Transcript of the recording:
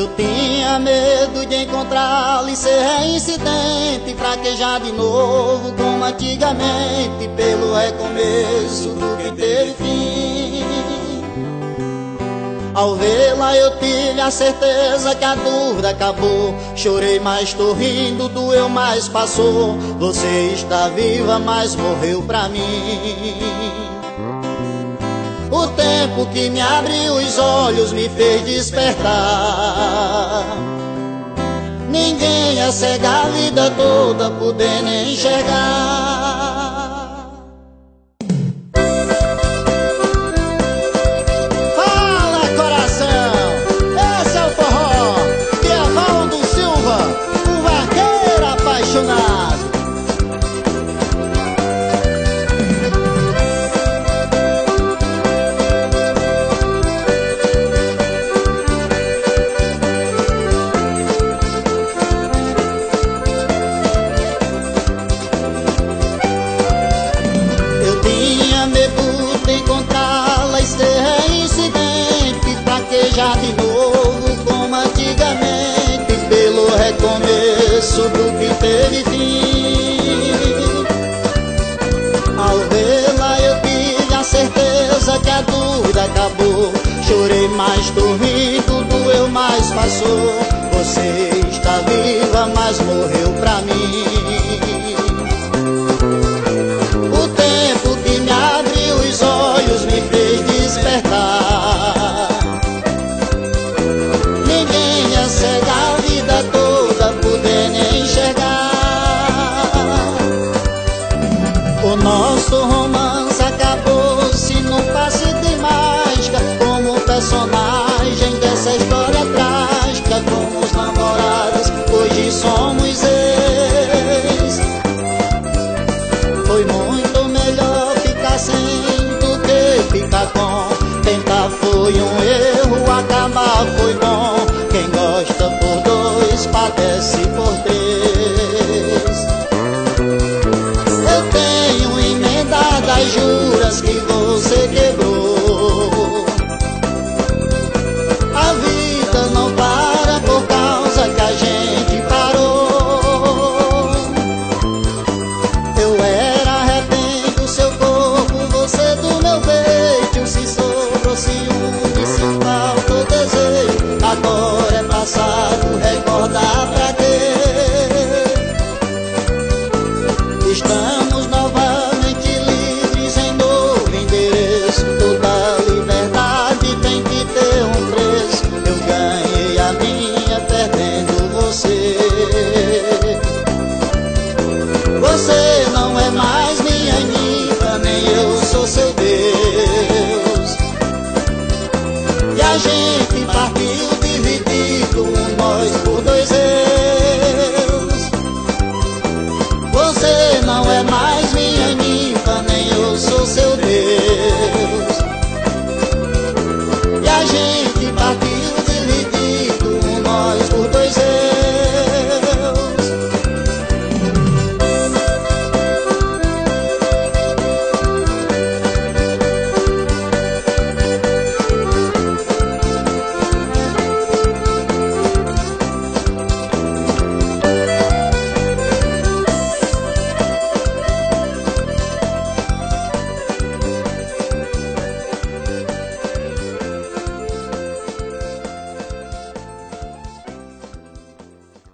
Eu tinha medo de encontrá-lo e ser reincidente Fraquejar de novo como antigamente Pelo recomeço do que teve fim. Ao vê-la eu tive a certeza que a dúvida acabou. Chorei, mas tô rindo, doeu, mas passou. Você está viva, mas morreu pra mim o tempo que me abriu os olhos me fez despertar. Ninguém é cega a vida toda, podendo enxergar. Certeza que a dúvida acabou. Chorei mais dormindo, doeu mais passou que estão